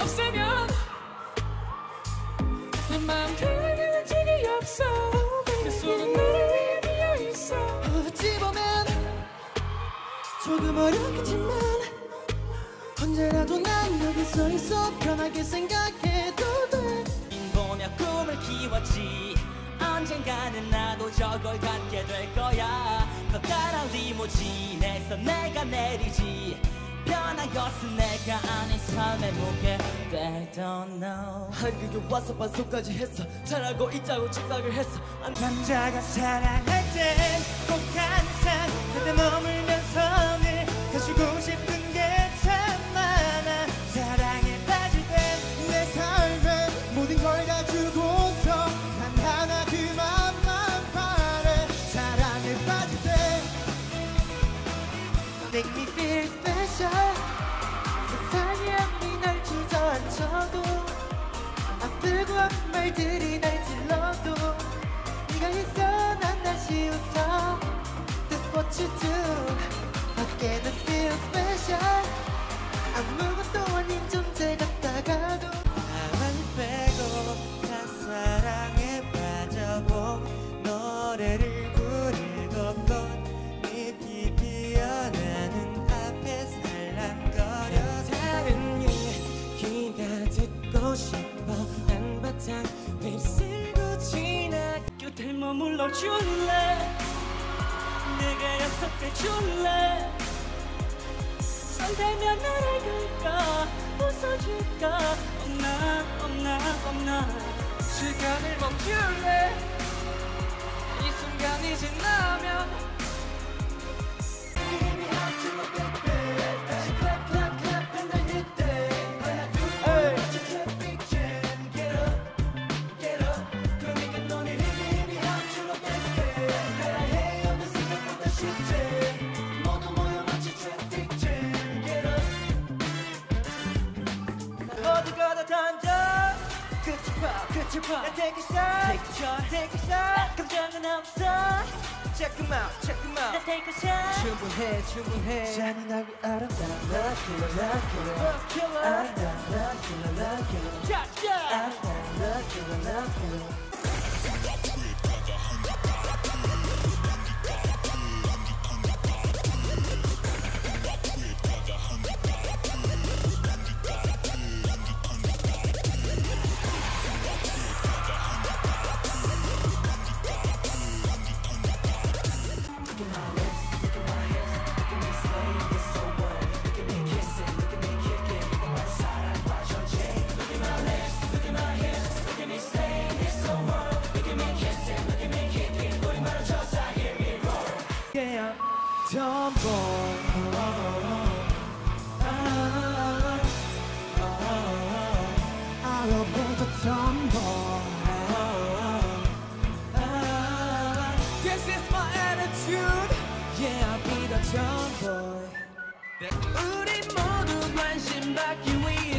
없으면 내 마음 가라앉는 적이 없어. 내 속은 너를 위해 비어있어. 어찌 보면 조금 어렵겠지만 언제라도 난 여기 서 있어 편하게 생각해도 돼. 인보며 꿈을 키웠지. 언젠가는 나도 저걸 갖게 될 거야. 커다란 리무진에서 내가 내리지. 것은 내가 아닌 삶의 무게. They don't know. 한국에 와서 반송까지 했어. 잘하고 있다고 착각을 했어. 안 남자가 사랑할 땐꼭 항상 그대 머물면서 늘 해주고 싶은 아픈 머물러 줄래? 내가 약속해 줄래? 설레면 날아갈까? 웃어줄까? 없나 없나 없나? 시간을 멈출래? 이 순간이 지나 던져 끝을 봐 끝을 봐 Take a shot Take a shot Take a shot 감정은 없어 Check them out Check them out Take a shot 충분해 충분해 잔인하고 아름다운 Love killer Love killer Love killer. 아름다운 Love killer Love killer Yeah, tomboy. I love the tomboy. This is my attitude. Yeah, I'll be the tomboy. 우리 모두 관심 받기 위해 살아